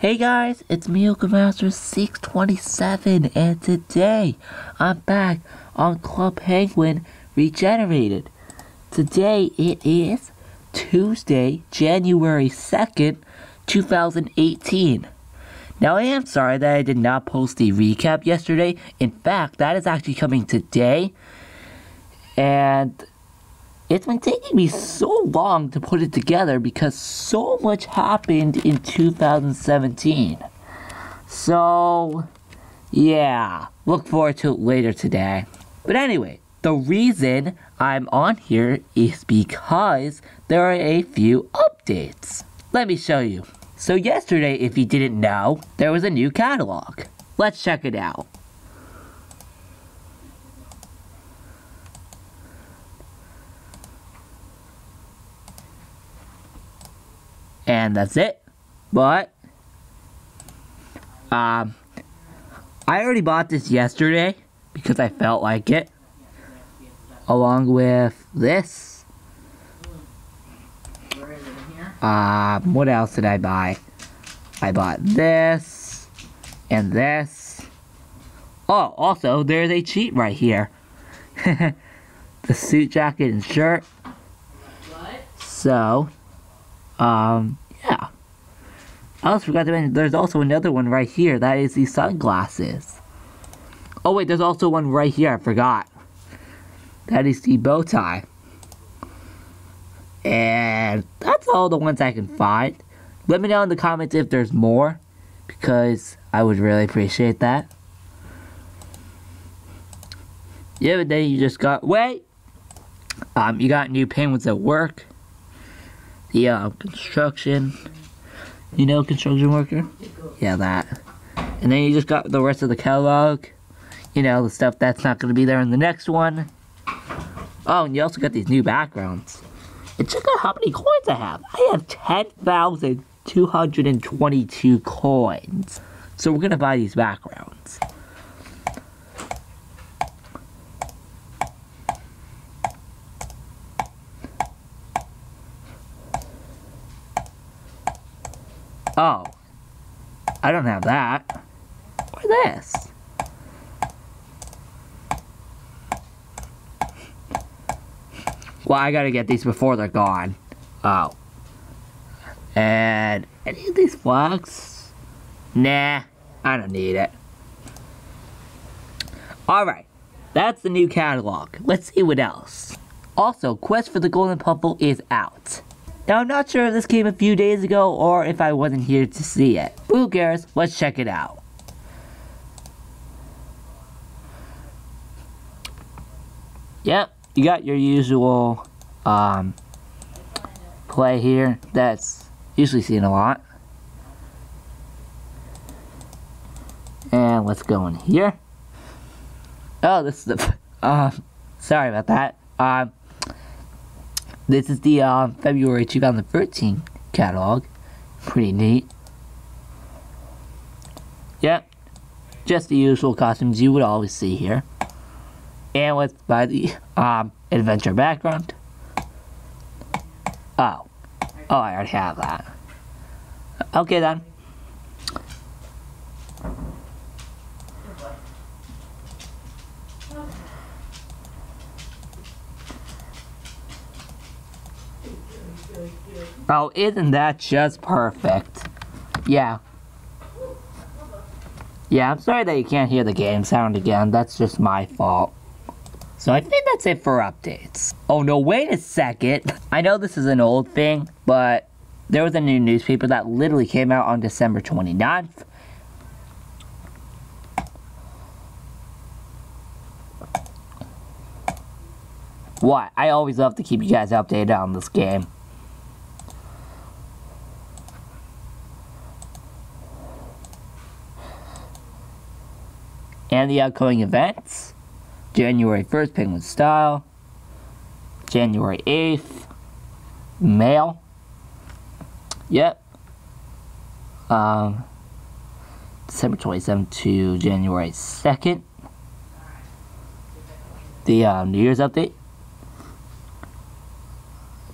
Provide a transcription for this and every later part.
Hey guys, it's me Master 627 and today I'm back on Club Penguin Regenerated. Today it is Tuesday, January 2nd, 2018. Now I am sorry that I did not post the recap yesterday. In fact, that is actually coming today. And it's been taking me so long to put it together because so much happened in 2017. So, yeah, look forward to it later today. But anyway, the reason I'm on here is because there are a few updates. Let me show you. So yesterday, if you didn't know, there was a new catalog. Let's check it out. And that's it. But, um, I already bought this yesterday because I felt like it, along with this. Um, what else did I buy? I bought this and this. Oh, also, there's a cheat right here. the suit jacket and shirt. So, um. I also forgot to mention, there's also another one right here. That is the sunglasses. Oh wait, there's also one right here. I forgot. That is the bow tie. And that's all the ones I can find. Let me know in the comments if there's more. Because I would really appreciate that. The other day you just got, wait! Um, you got new penguins at work the uh, construction, you know, construction worker? Yeah, that. And then you just got the rest of the catalog, you know, the stuff that's not going to be there in the next one. Oh, and you also got these new backgrounds. And check out how many coins I have. I have 10,222 coins. So we're going to buy these backgrounds. Oh. I don't have that. Or this. Well, I gotta get these before they're gone. Oh. And any of these flags? Nah, I don't need it. Alright, that's the new catalog. Let's see what else. Also, Quest for the Golden Puffle is out. Now, I'm not sure if this came a few days ago or if I wasn't here to see it. Who cares? Let's check it out. Yep, you got your usual um, play here that's usually seen a lot. And let's go in here. Oh, this is the... Uh, sorry about that. Um, this is the uh, February 2013 catalog. Pretty neat. Yep. Just the usual costumes you would always see here. And with by the um, adventure background. Oh. Oh, I already have that. Okay then. Oh, isn't that just perfect? Yeah. Yeah, I'm sorry that you can't hear the game sound again. That's just my fault. So I think that's it for updates. Oh no, wait a second. I know this is an old thing, but there was a new newspaper that literally came out on December 29th. What? I always love to keep you guys updated on this game. And the upcoming events. January 1st, Penguin Style. January 8th, Mail. Yep. Um, December 27th to January 2nd. The uh, New Year's update.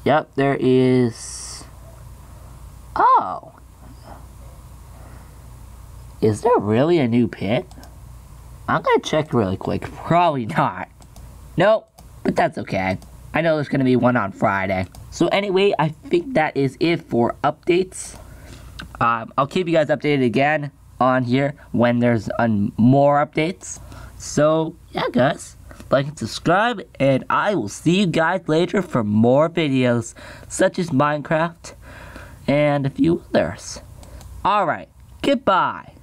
Yep, there is... Oh! is there really a new pit? I'm gonna check really quick. Probably not. Nope, but that's okay. I know there's gonna be one on Friday. So anyway, I think that is it for updates. Um, I'll keep you guys updated again on here when there's more updates. So yeah, guys, like and subscribe, and I will see you guys later for more videos such as Minecraft and a few others. Alright, goodbye.